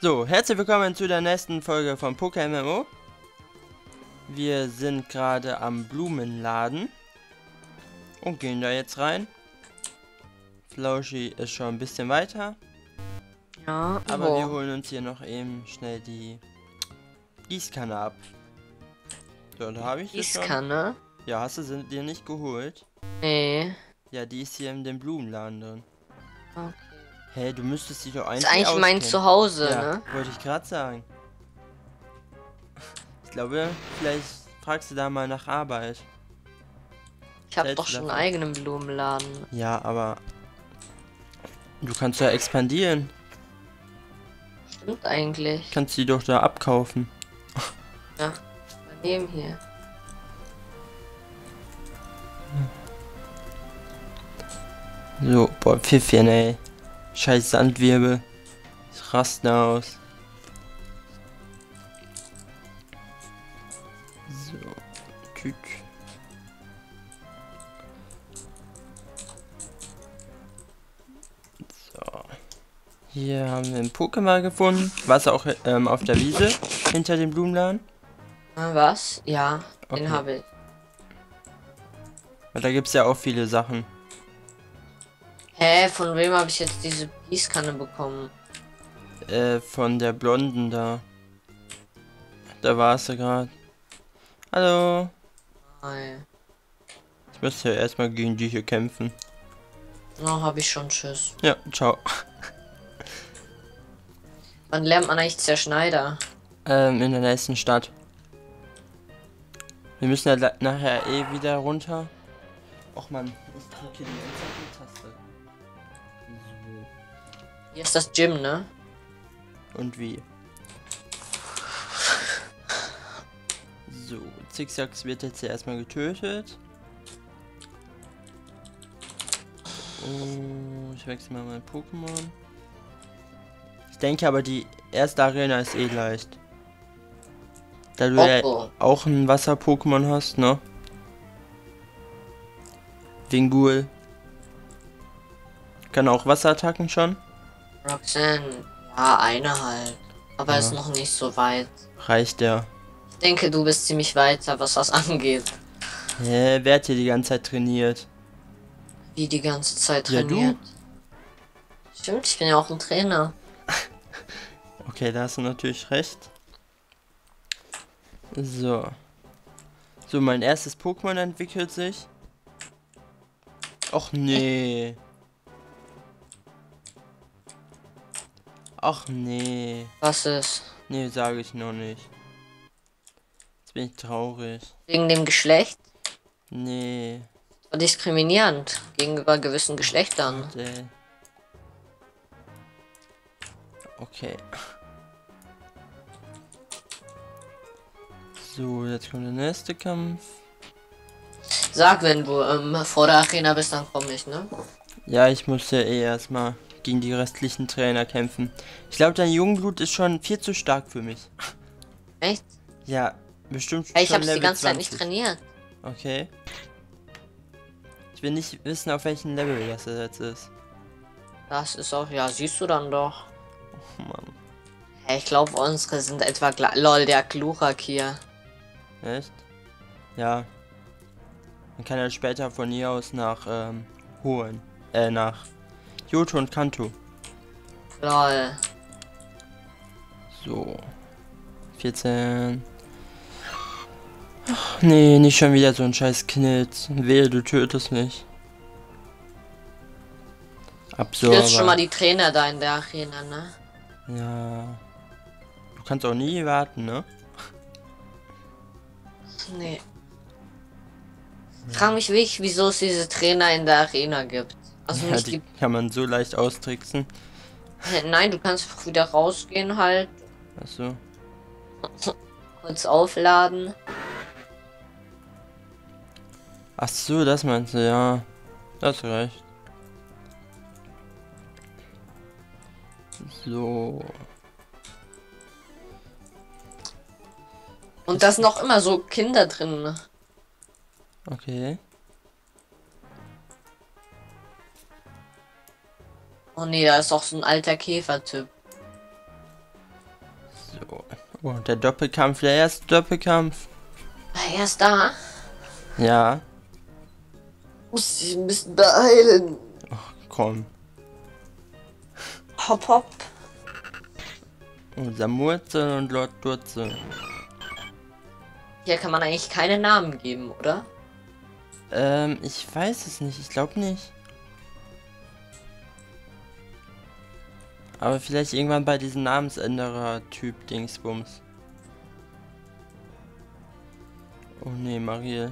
So, herzlich willkommen zu der nächsten Folge von PokeMMO. Wir sind gerade am Blumenladen und gehen da jetzt rein. Flauschi ist schon ein bisschen weiter, Ja, aber wir holen uns hier noch eben schnell die Gießkanne ab. So, da habe ich sie schon. Gießkanne? Ja, hast du sie dir nicht geholt? Nee. Ja, die ist hier in dem Blumenladen drin. Okay. Hä, du müsstest dich doch eigentlich Das ist eigentlich mein auskennen. Zuhause, Ja, ne? wollte ich gerade sagen. Ich glaube, vielleicht fragst du da mal nach Arbeit. Ich habe doch schon einen davon. eigenen Blumenladen. Ja, aber du kannst ja expandieren. Stimmt eigentlich. Kannst die doch da abkaufen. Ja. Daneben hier. So, boah, Pfiffchen, ey. Scheiß Sandwirbel. Ich raste aus. So, tüt. So. Hier haben wir einen Pokémon gefunden. Was auch ähm, auf der Wiese hinter dem Blumenladen. Ah, was? Ja, Okay. den habe ich. Weil da gibt es ja auch viele Sachen. Hä, von wem habe ich jetzt diese Gießkanne bekommen? Äh, von der Blonden da. Da war sie gerade. Hallo. Ei. Ich müsste ja erstmal gegen die hier kämpfen. Oh, habe ich schon Tschüss. Ja, ciao. Wann lernt man eigentlich Zerschneider? Ähm, in der nächsten Stadt. Wir müssen ja nachher eh wieder runter. Och man, ich drücke hier die ganze Zeit die Taste. Hier ist das Gym, ne? Und wie? So, Zigzags wird jetzt ja erstmal getötet. Oh, ich wechsle mal mein Pokémon. Ich denke aber, die erste Arena ist eh leicht. Da du ja Oppo. auch ein Wasser-Pokémon hast, ne? Winguel. Kann auch Wasserattacken schon. Roxanne. Ja, eine halt. Aber Ja. ist noch nicht so weit. Reicht ja. Ich denke, du bist ziemlich weiter, was das angeht. Hä, wer hat hier die ganze Zeit trainiert? Wie die ganze Zeit Ja, du. trainiert. Stimmt, ich bin ja auch ein Trainer. Okay, da hast du natürlich recht. So. So, mein erstes Pokémon entwickelt sich. Och nee. Ach nee. Was ist? Nee, sage ich noch nicht. Jetzt bin ich traurig. Wegen dem Geschlecht? Nee. War diskriminierend gegenüber gewissen Geschlechtern. Warte. Okay. So, jetzt kommt der nächste Kampf. Sag, wenn du ähm, vor der Arena bist, dann komm ich, ne? Ja, ich muss ja eh erstmal gegen die restlichen Trainer kämpfen. Ich glaube, dein Jungblut ist schon viel zu stark für mich. Echt? Ja, bestimmt Ja, ich hab's die ganze Zeit 20. nicht trainiert. Okay. Ich will nicht wissen, auf welchem Level das jetzt ist. Das ist auch, ja, siehst du dann doch. Oh Mann. Hä, ich glaube, unsere sind etwa. Lol, der Glurak hier. Echt? Ja. Man kann ja später von hier aus nach ähm, Hohen. Äh, nach Johto und Kanto. Lol. So. 14. Ach, nee, nicht schon wieder so ein scheiß Knit. Wehe, du tötest mich. Du Absurd. bist schon mal die Trainer da in der Arena, ne? Ja. Du kannst auch nie warten, ne? Nee. Frag mich wirklich, wieso es diese Trainer in der Arena gibt. Also Ja, die kann man so leicht austricksen. Nein, du kannst einfach wieder rausgehen halt, Achso. kurz aufladen. Ach so, das meinst du, ja. Das recht. So. Und da sind auch immer so Kinder drin. Okay. Oh nee, da ist doch so ein alter Käfertyp. So. Oh, der Doppelkampf, der erste Doppelkampf. Er ist da. Ja, Muss sich ein bisschen beeilen. komm. Hopp, hopp. Unser Murzel und Lord Durzel. Hier kann man eigentlich keine Namen geben, oder? Ähm, ich weiß es nicht. Ich glaube nicht. Aber vielleicht irgendwann bei diesem Namensänderer-Typ Dingsbums. Oh nee, Mariel.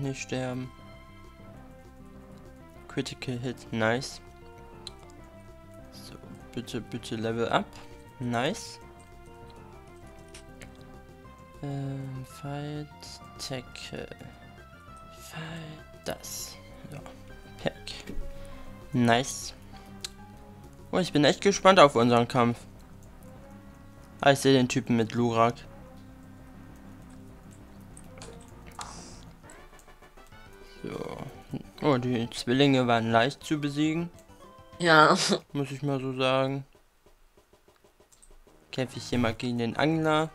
Nicht sterben. Critical Hit, nice. So, bitte, bitte Level up. Nice. Ähm, Fight, Tackle. Fight, das. Ja, Pack. Nice. Oh, ich bin echt gespannt auf unseren Kampf. Ah, ich sehe den Typen mit Lurak. So. Oh, die Zwillinge waren leicht zu besiegen, Ja. muss ich mal so sagen. Kämpfe ich hier mal gegen den Angler.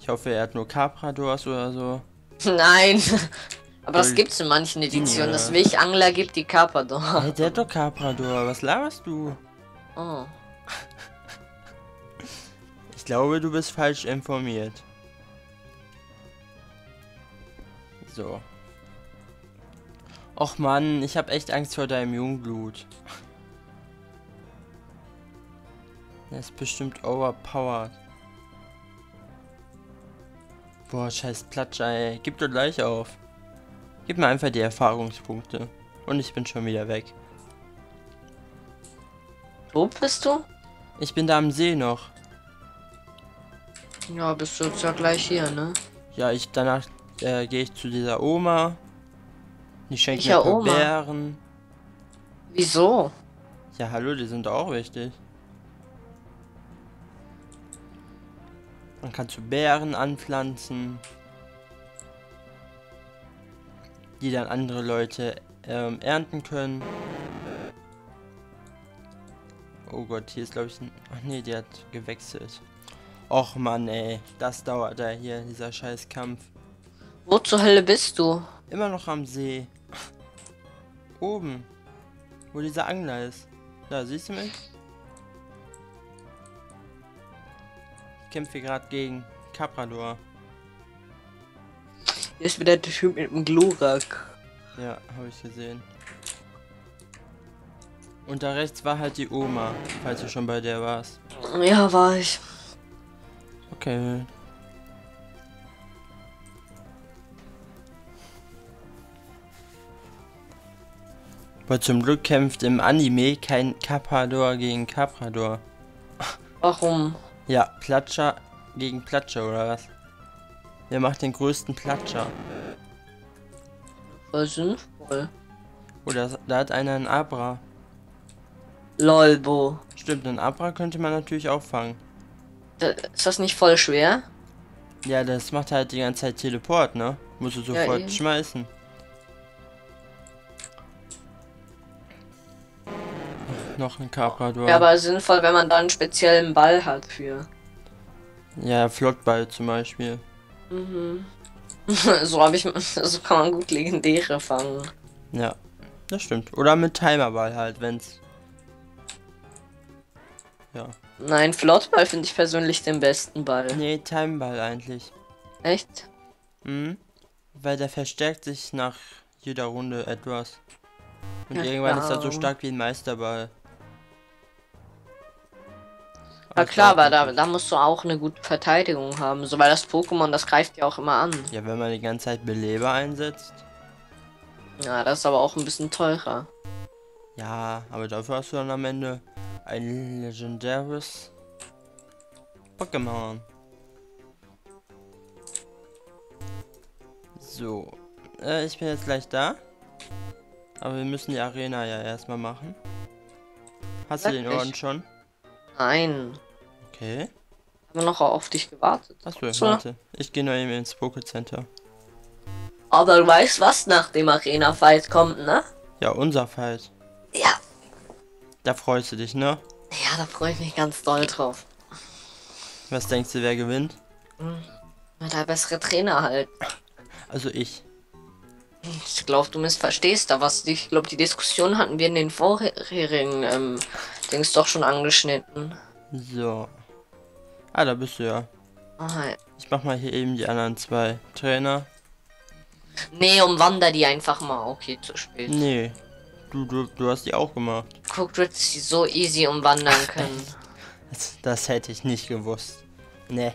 Ich hoffe, er hat nur Capradors oder so. Nein. Aber das Voll gibt's in manchen Editionen. Ja. Das Weg Angler gibt die Carpador. Hey, der hat doch Caprador. Was laberst du? Oh. Ich glaube, du bist falsch informiert. So. Och Mann, ich habe echt Angst vor deinem Jungblut. Der ist bestimmt overpowered. Boah, scheiß Platscher, ey. Gib doch gleich auf. Gib mir einfach die Erfahrungspunkte. Und ich bin schon wieder weg. Wo bist du? Ich bin da am See noch. Ja, bist du jetzt ja gleich hier, ne? Ja, ich danach äh, gehe ich zu dieser Oma. Die schenkt mir ein paar Oma? Beeren. Wieso? Ja, hallo, die sind auch wichtig. Man kann zu Beeren anpflanzen, die dann andere Leute ähm, ernten können. Oh Gott, hier ist glaube ich ein... Ach nee, die hat gewechselt. Och Mann, ey, das dauert da hier, dieser scheiß Kampf. Wo zur Hölle bist du? Immer noch am See. Oben. Wo dieser Angler ist. Da, siehst du mich? Ich kämpfe gerade gegen Caprador. Hier ist wieder der Typ mit dem Glurak. Ja, habe ich gesehen. Und da rechts war halt die Oma, falls du schon bei der warst. Ja, war ich. Okay. Aber zum Glück kämpft im Anime kein Caprador gegen Caprador. Warum? Ja, Platscher gegen Platscher oder was? Wer macht den größten Platscher? Voll sinnvoll. Oder da hat einer einen Abra. Lolbo. Stimmt, einen Abra könnte man natürlich auch fangen. Da- Ist das nicht voll schwer? Ja, das macht halt die ganze Zeit Teleport, ne? Musst du Ja, sofort eben. schmeißen. Noch ein Carpador. Ja, aber sinnvoll, wenn man da einen speziellen Ball hat für. ja, Flottball zum Beispiel. Mhm. so habe ich, so kann man gut Legendäre fangen. Ja, das stimmt. Oder mit Timerball halt, wenn's. Ja. Nein, Flottball finde ich persönlich den besten Ball. Nee, Timeball eigentlich. Echt? Mhm. Weil der verstärkt sich nach jeder Runde etwas. Und Ja, irgendwann ist er so klar. stark wie ein Meisterball. Na Also klar, aber da, wirklich- da musst du auch eine gute Verteidigung haben. So, weil das Pokémon, das greift ja auch immer an. Ja, wenn man die ganze Zeit Beleber einsetzt. Ja, das ist aber auch ein bisschen teurer. Ja, aber dafür hast du dann am Ende ein legendäres Pokémon. So, äh, ich bin jetzt gleich da. Aber wir müssen die Arena ja erstmal machen. Hast du den Wirklich? Orden schon? Nein. Okay. Haben wir noch auf dich gewartet. Achso, So. warte. Ich gehe noch eben ins Pokécenter. Aber du weißt, was nach dem Arena-Fight kommt, ne? Ja, unser Fight. Ja. Da freust du dich, ne? Ja, da freue ich mich ganz doll drauf. Was denkst du, wer gewinnt? Na, Der bessere Trainer halt. Also ich. Ich glaube, du missverstehst da was. Ich glaube, die Diskussion hatten wir in den vorherigen ähm, Dings doch schon angeschnitten. So. Ah, da bist du ja. Aha. Ich mach mal hier eben die anderen zwei Trainer. Nee, umwander die einfach mal. Okay, zu spät. Nee. Du, du, du hast die auch gemacht. Guck, du hättest sie so easy umwandern können. Das, das hätte ich nicht gewusst. Nee.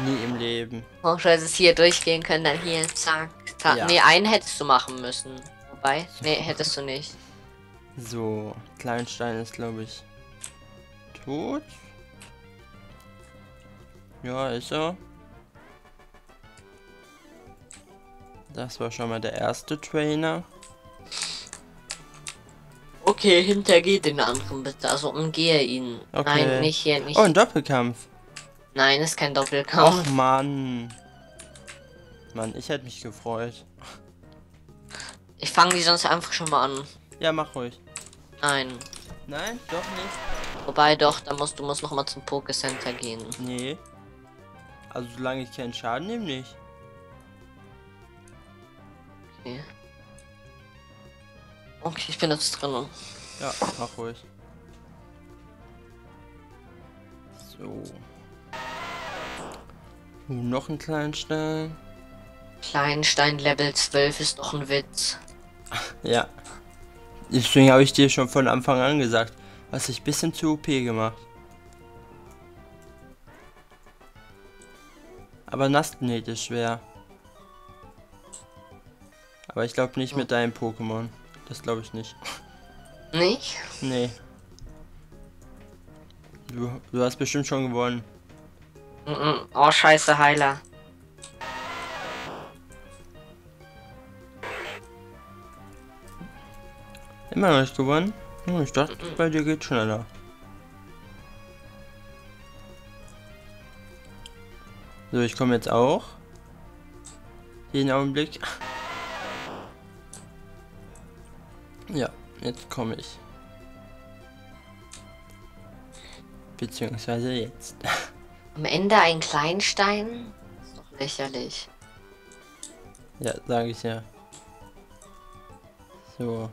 Nie im Leben. Auch du hättest hier durchgehen können, dann hier, zack, zack. Ja. Nee, einen hättest du machen müssen. Wobei, nee, hättest du nicht. So. Kleinstein ist, glaube ich, tot. Ja, ist er. Das war schon mal der erste Trainer. Okay, hintergeh den anderen bitte. Also umgehe ihn. Okay. Nein, nicht hier, nicht. Oh, ein Doppelkampf. Nein, ist kein Doppelkampf. Och, Mann. Mann, ich hätte mich gefreut. Ich fange die sonst einfach schon mal an. Ja, mach ruhig. Nein. Nein, doch nicht. Wobei doch, da musst du musst noch mal zum Pokécenter gehen. Nee. Also solange ich keinen Schaden nehme, nicht. Okay. Okay, ich bin jetzt drinnen. Ja, mach ruhig. So. Noch einen kleinen Stein. Kleinstein Level 12 ist doch ein Witz. Ja. Deswegen habe ich dir schon von Anfang an gesagt. Hast dich bisschen zu OP gemacht. Aber Nastenhit ist schwer. Aber ich glaube nicht mit deinem Pokémon. Das glaube ich nicht. Nicht? Nee. Du, du hast bestimmt schon gewonnen. Oh, scheiße, Heiler. Immer noch nicht gewonnen? Hm, ich dachte, bei dir geht schneller. So, ich komme jetzt auch. Den Augenblick. Ja, jetzt komme ich. Beziehungsweise jetzt. Am Ende ein Kleinstein? Ist doch lächerlich. Ja, sage ich ja. So.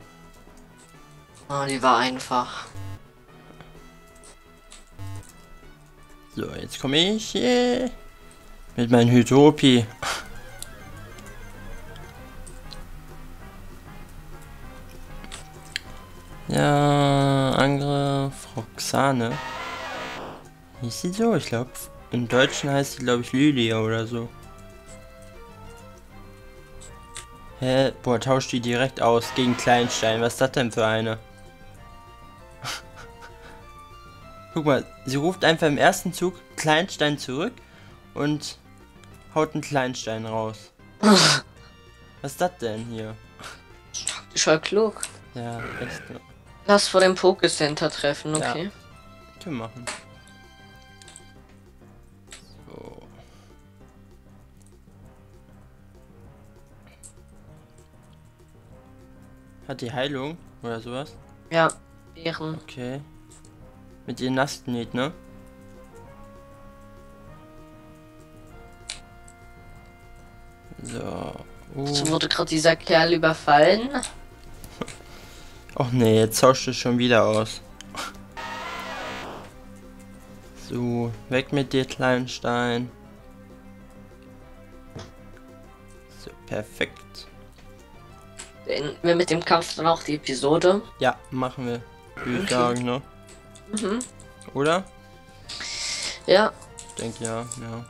Oh, die war einfach. So, jetzt komme ich yeah, mit meinem Hydropi. Ja, Angriff, Roxane. Hieß sie so? Ich glaube, im Deutschen heißt sie, glaube ich, Lydia oder so. Hä? Boah, tauscht die direkt aus gegen Kleinstein. Was ist das denn für eine? Guck mal, sie ruft einfach im ersten Zug Kleinstein zurück und haut einen Kleinstein raus. Was ist das denn hier? Ist voll klug. Ja, echt. ne? Lass vor dem Pokécenter treffen, Ja. okay? Können wir machen. So. Hat die Heilung oder sowas? Ja. Bären. Okay. Mit ihr Nastnäht, ne? So. So Uh. wurde gerade dieser Kerl überfallen. Och nee, jetzt tauscht es schon wieder aus. So, weg mit dir, Kleinstein. So, perfekt. Beenden wir mit dem Kampf dann auch die Episode. Ja, machen wir. Würde ich Okay. sagen, ne? Mhm. Oder? Ja. Ich denke ja, ja.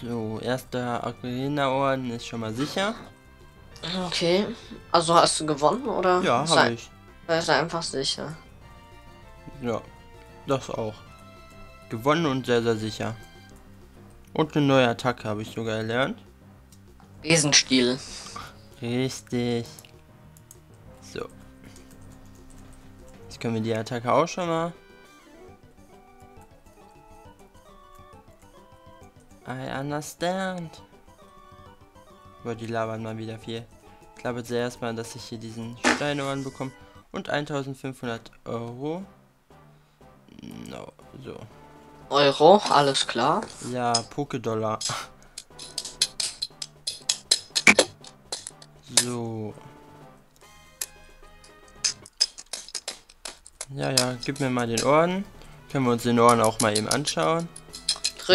So, erster Arena-Orden ist schon mal sicher. Okay. Also hast du gewonnen oder? Ja, habe ich. Sei einfach sicher. Ja, das auch. Gewonnen und sehr, sehr sicher. Und eine neue Attacke habe ich sogar erlernt. Besenstiel. Richtig. So. Jetzt können wir die Attacke auch schon mal. I understand. Boah, die labern mal wieder viel. Ich glaube zuerst mal, dass ich hier diesen Steinohren bekomme. Und 1500 Euro. No, so. Euro, alles klar. Ja, Poké-Dollar. So. Ja, ja, gib mir mal den Orden. Können wir uns den Orden auch mal eben anschauen.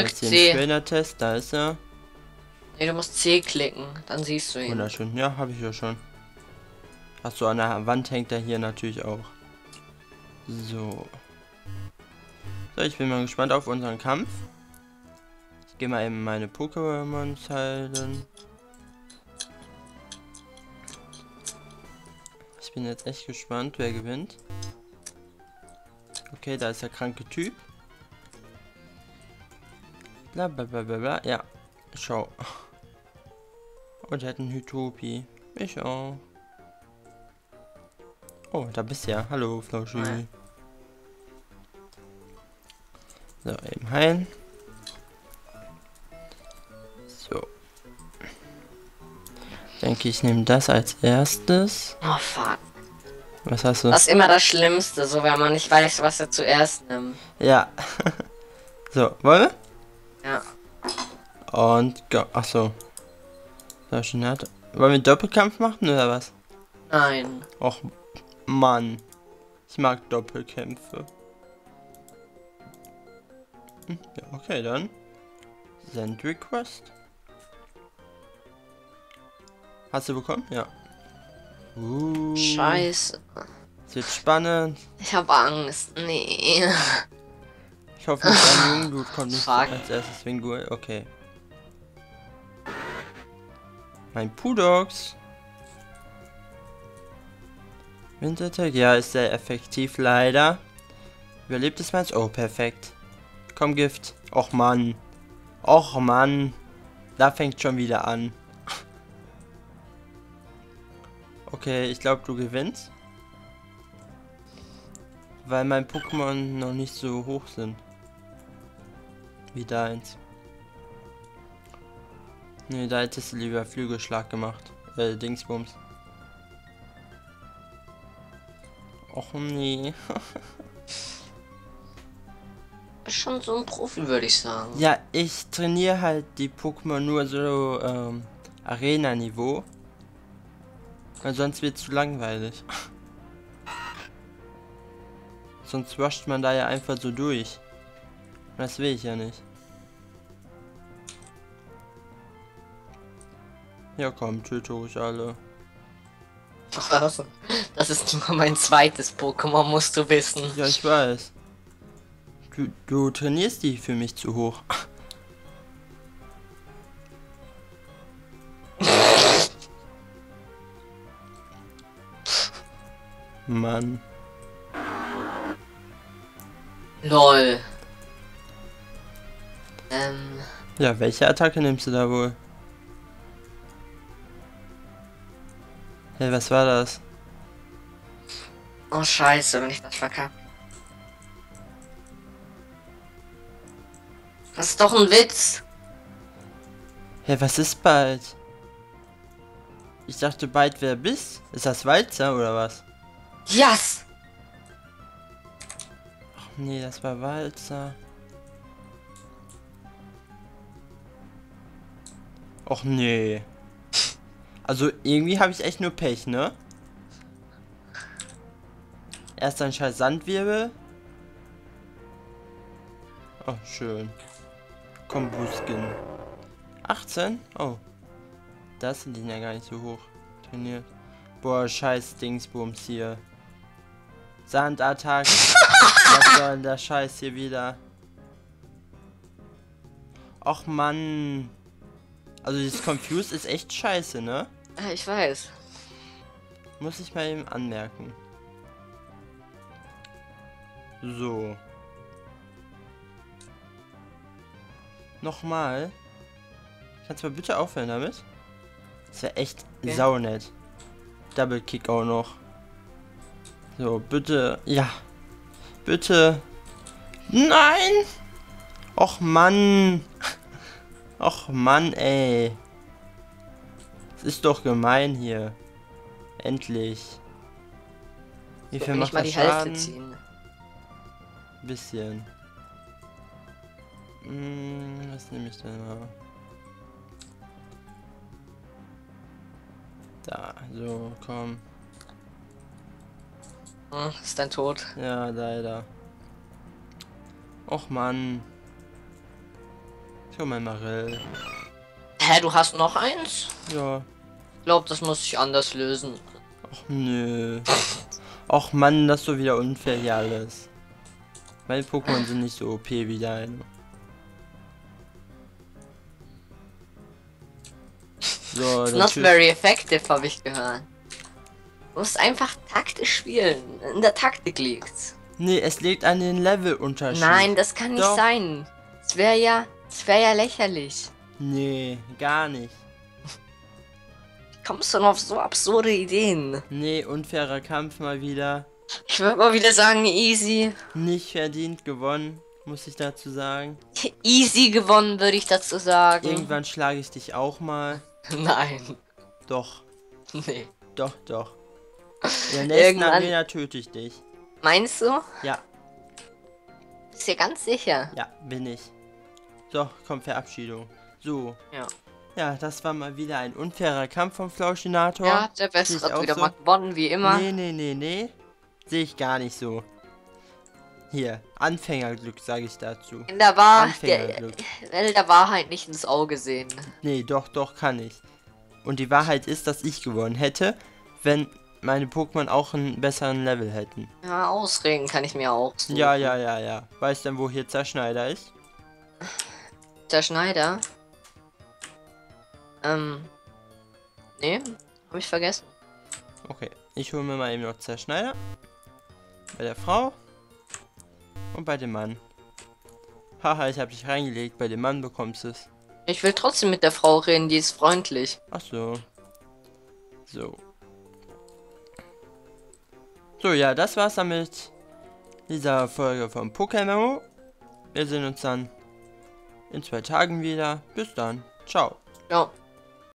Drück C. ein Trainer-Test, da ist er. Nee, du musst C klicken, dann siehst du ihn. Wunderschön, ja, habe ich ja schon. Du an der Wand hängt er hier natürlich auch. So. So, ich bin mal gespannt auf unseren Kampf. Ich gehe mal eben meine Pokémon heilen. Ich bin jetzt echt gespannt, wer gewinnt. Okay, da ist der kranke Typ. Bla bla bla bla bla. Ja, schau. Und er hat einen Hytopi. Ich auch. Oh, da bist du ja. Hallo, Flauschi. Hi. So, eben heilen. So. Ich denke, ich nehme das als erstes. Oh fuck. Was hast du? Das ist immer das Schlimmste, so wenn man nicht weiß, was er zuerst nimmt. Ja. so, wollen Ja. Und go. Ach so. So, schon hat. Wollen wir Doppelkampf machen oder was? Nein. Och, Mann. Ich mag Doppelkämpfe. Hm, Ja, okay, dann. Send Request. Hast du bekommen? Ja. Uh, Scheiße. Es wird spannend. Ich hab Angst. Nee. Ich hoffe, nicht ein Jungblut kommt nicht als erstes Winguel. Okay. Mein Pudox. Wintertag, ja, ist sehr effektiv, leider. Überlebt es meins? Oh, perfekt. Komm, Gift. Och, Mann. Och, Mann. Da fängt schon wieder an. Okay, ich glaube, du gewinnst. Weil mein Pokémon noch nicht so hoch sind. Wie deins. Nee, da hättest du lieber Flügelschlag gemacht. Äh, Dingsbums. Och nee. Ist schon so ein Profi, würde ich sagen. Ja, ich trainiere halt die Pokémon nur so ähm, Arena-Niveau. Weil sonst wird zu langweilig. sonst rusht man da ja einfach so durch. Das will ich ja nicht. Ja komm, töte ruhig alle. Das ist nur mein zweites Pokémon, musst du wissen. Ja, ich weiß. Du, du trainierst die für mich zu hoch. Mann. Lol. Ähm, Ja, welche Attacke nimmst du da wohl? Hey, was war das? oh scheiße, wenn ich das verkacke. Das ist doch ein Witz. Hey, was ist bald? Ich dachte bald wer bist. Ist das Walzer oder was? Yes! Ach nee, das war Walzer. Och nee. Also irgendwie habe ich echt nur Pech, ne? Erst ein scheiß Sandwirbel. Oh, schön. Kombuskin. 18? Oh. Das sind die ja gar nicht so hoch trainiert. Boah, scheiß Dingsbums hier. Sandattack. Was soll denn der Scheiß hier wieder? Och Mann. Also dieses Confused ist echt scheiße, ne? Ja, ich weiß. Muss ich mal eben anmerken. So. Nochmal. Kannst du mal bitte aufhören damit? Das wäre echt Okay. saunett. Double Kick auch noch. So, bitte. Ja. Bitte. Nein! Och Mann. Och Mann, ey. Ist doch gemein hier. Endlich. Wie Ich viel will macht mal das die Hälfte Schaden? ziehen. Bisschen. Hm, was nehme ich denn mal? Da, so, komm. Hm, ist dein Tod. Ja, leider. Och Mann. Schau mal, Marell. Hä, du hast noch eins? Ja. Ich glaube, das muss ich anders lösen. Och nö. Och Mann, das ist so wieder unfair hier alles. Meine Pokémon sind nicht so OP wie deine. So, It's not very effective, habe ich gehört. Du musst einfach taktisch spielen. In der Taktik liegt's. Nee, es liegt an den Levelunterschied. Nein, das kann nicht Doch. sein. Es wäre ja, es wäre ja lächerlich. Nee, gar nicht. Kommst du noch auf so absurde Ideen? Nee, unfairer Kampf mal wieder. Ich würde mal wieder sagen, easy. Nicht verdient gewonnen, muss ich dazu sagen. Easy gewonnen, würde ich dazu sagen. Irgendwann schlage ich dich auch mal. Nein. Doch, Nee. doch, doch. In der nächsten Arena töte ich dich. Meinst du? Ja, Ist ja ganz sicher. ja, bin ich. So, komm, Verabschiedung. So. Ja. Ja, das war mal wieder ein unfairer Kampf vom Flauschinator. Ja, der Beste hat wieder so. mal gewonnen, wie immer. Nee, nee, nee, nee. Sehe ich gar nicht so. Hier, Anfängerglück sage ich dazu. In der Wahrheit, der, will der Wahrheit nicht ins Auge sehen. Nee, doch, doch, kann ich. Und die Wahrheit ist, dass ich gewonnen hätte, wenn meine Pokémon auch einen besseren Level hätten. Ja, ausreden kann ich mir auch. suchen. Ja, ja, ja, ja. Weißt denn, wo hier Zerschneider ist? Der Schneider. Ähm. Nee, hab ich vergessen. Okay, ich hole mir mal eben noch Zerschneider. Bei der Frau. Und bei dem Mann. Haha, ich habe dich reingelegt. Bei dem Mann bekommst du es. Ich will trotzdem mit der Frau reden, die ist freundlich. Ach so. So. So, ja, das war's dann mit dieser Folge von Pokémon. Wir sehen uns dann in zwei Tagen wieder. Bis dann. Ciao. Ja.